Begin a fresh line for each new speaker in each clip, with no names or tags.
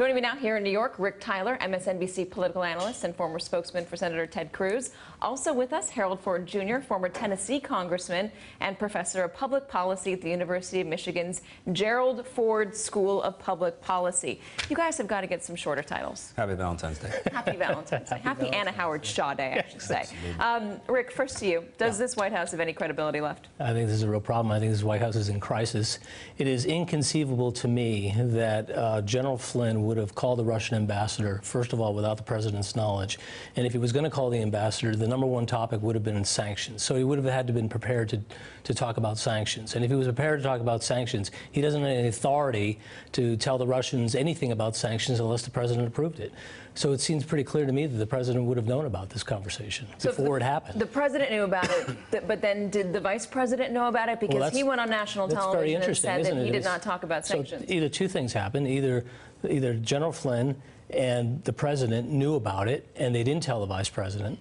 Joining me now here in New York, Rick Tyler, MSNBC political analyst and former spokesman for Senator Ted Cruz. Also with us, Harold Ford Jr., former Tennessee congressman and professor of public policy at the University of Michigan's Gerald Ford School of Public Policy. You guys have got to get some shorter titles.
Happy Valentine's Day.
Happy Valentine's Day. Happy Anna Howard Shaw Day, I should say. Um, Rick, first to you. Does this White House have any credibility left?
I think this is a real problem. I think this White House is in crisis. It is inconceivable to me that uh, General Flynn would have called the Russian ambassador, first of all, without the president's knowledge. And if he was going to call the ambassador, the number one topic would have been sanctions. So he would have had to been prepared to, to talk about sanctions. And if he was prepared to talk about sanctions, he doesn't have any authority to tell the Russians anything about sanctions unless the president approved it. So it seems pretty clear to me that the president would have known about this conversation
So
before
the,
it happened.
The president knew about it, but then did the vice president know about it? Because
that's-
he went on national television and said that
it?
he did
It's-
not talk about
so
sanctions.
either two things happened. Either, either General Flynn and the president knew about it, and they didn't tell the vice president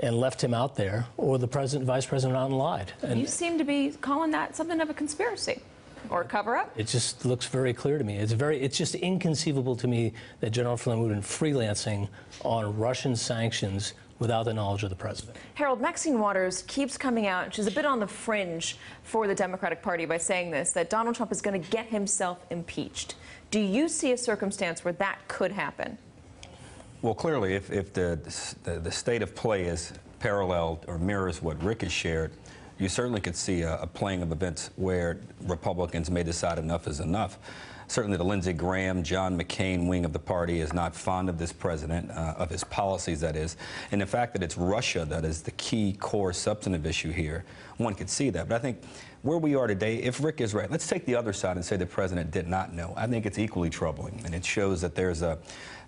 and left him out there, or the president, vice president, out and lied. And
you seem to be calling that something of a conspiracy or a cover up.
it just looks very clear to me. It's very, it's just inconceivable to me that General Flynn would have been freelancing on Russian sanctions without the knowledge of the president.
Harold, Maxine Waters keeps coming out. She's a bit on the fringe for the Democratic Party by saying this that Donald Trump is going to get himself impeached. Do you see a circumstance where that could happen?
Well, clearly, if, if the, the, the state of play is paralleled or mirrors what Rick has shared, you certainly could see a, a playing of events where Republicans may decide enough is enough. Certainly, the Lindsey Graham, John McCain wing of the party is not fond of this president, uh, of his policies, that is. And the fact that it's Russia that is the key core substantive issue here, one could see that. But I think where we are today, if Rick is right, let's take the other side and say the president did not know. I think it's equally troubling. And it shows that there's a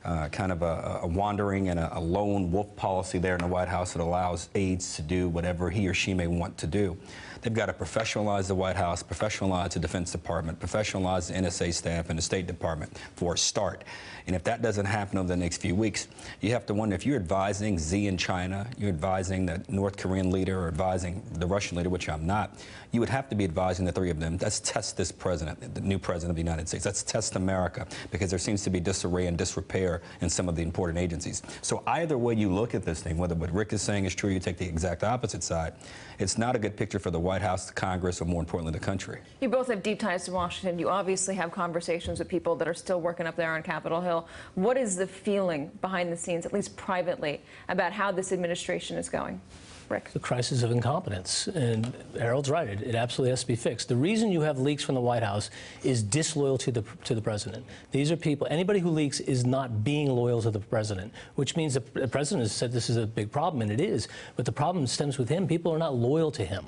uh, kind of a, a wandering and a, a lone wolf policy there in the White House that allows aides to do whatever he or she may want to do. They've got to professionalize the White House, professionalize the Defense Department, professionalize the NSA staff and the State Department for a start. And if that doesn't happen over the next few weeks, you have to wonder if you're advising Xi in China, you're advising the North Korean leader or advising the Russian leader, which I'm not, you would have to be advising the three of them. Let's test this president, the new president of the United States. Let's test America because there seems to be disarray and disrepair in some of the important agencies. So either way you look at this thing, whether what Rick is saying is true, you take the exact opposite side, it's not a good picture for the White House, the Congress, or more importantly, the country.
You both have deep ties to Washington. You obviously have conversations with people that are still working up there on Capitol Hill. What is the feeling behind the scenes, at least privately, about how this administration is going? Rick.
the crisis of incompetence. And Harold's right, it, it, absolutely has to be fixed. The reason you have leaks from the White House is disloyalty to the, to the president. These are people, anybody who leaks is not being loyal to the president, which means the, the president has said this is a big problem, and it is. But the problem stems with him. People are not loyal to him.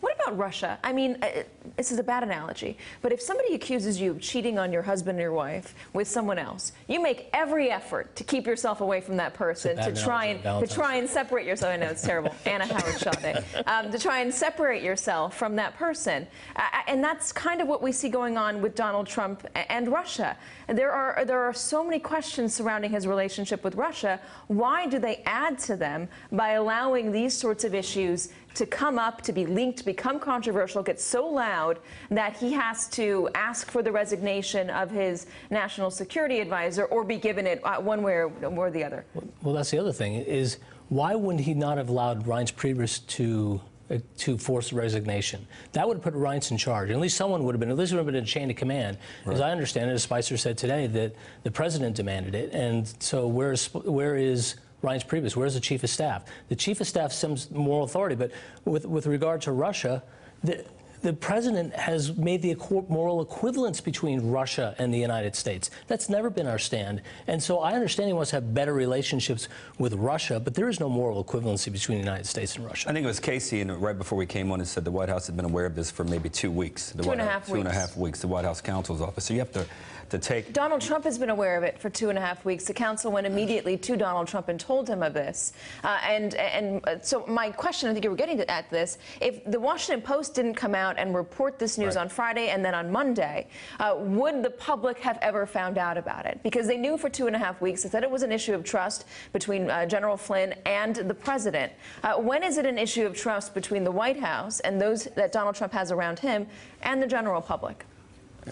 What about Russia? I mean, uh, this is a bad analogy, but if somebody accuses you of cheating on your husband or your wife with someone else, you make every effort to keep yourself away from that person, to try and to try and separate yourself. I know it's terrible, Anna Howard Shaw Day, um, to try and separate yourself from that person, uh, and that's kind of what we see going on with Donald Trump and Russia. There are there are so many questions surrounding his relationship with Russia. Why do they add to them by allowing these sorts of issues to come up, to be linked, become controversial, get so loud that he has to ask for the resignation of his national security advisor or be given it uh, one way or, or the other.
Well, that's the other thing is why wouldn't he not have allowed Reince Priebus to uh, to force resignation. That would have put Reince in charge. At least someone would have been, at least it would have been a chain of command. Right. As I understand it, as Spicer said today, that the president demanded it. And so where's, where is Reince Priebus, where's the chief of staff? The chief of staff seems moral authority, but with, with regard to Russia, the, the president has made the moral equivalence between Russia and the United States. That's never been our stand. And so I understand he wants to have better relationships with Russia, but there is no moral equivalency between the United States and Russia.
I think it was Casey, and right before we came on, it said the White House had been aware of this for maybe two weeks. The
two
White
and a half
House,
weeks.
Two and a half weeks, the White House counsel's office. So you have to to take.
Donald Trump has been aware of it for two and a half weeks. The counsel went immediately to Donald Trump and told him of this. Uh, and and so my question, I think you were getting at this, if the Washington Post didn't come out and report this news right. on Friday and then on Monday, uh, would the public have ever found out about it? Because they knew for two and a half weeks that it was an issue of trust between uh, General Flynn and the president. Uh, when is it an issue of trust between the White House and those that Donald Trump has around him and the general public?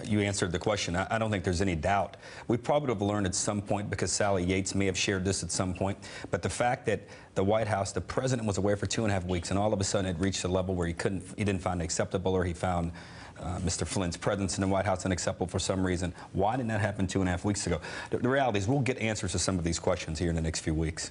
You answered the question. I, I don't think there's any doubt. We probably would have learned at some point because Sally Yates may have shared this at some point. But the fact that the White House, the president was away for two and a half weeks, and all of a sudden it reached a level where he couldn't, he didn't find it acceptable, or he found uh, Mr. Flynn's presence in the White House unacceptable for some reason. Why didn't that happen two and a half weeks ago? The, the reality is we'll get answers to some of these questions here in the next few weeks.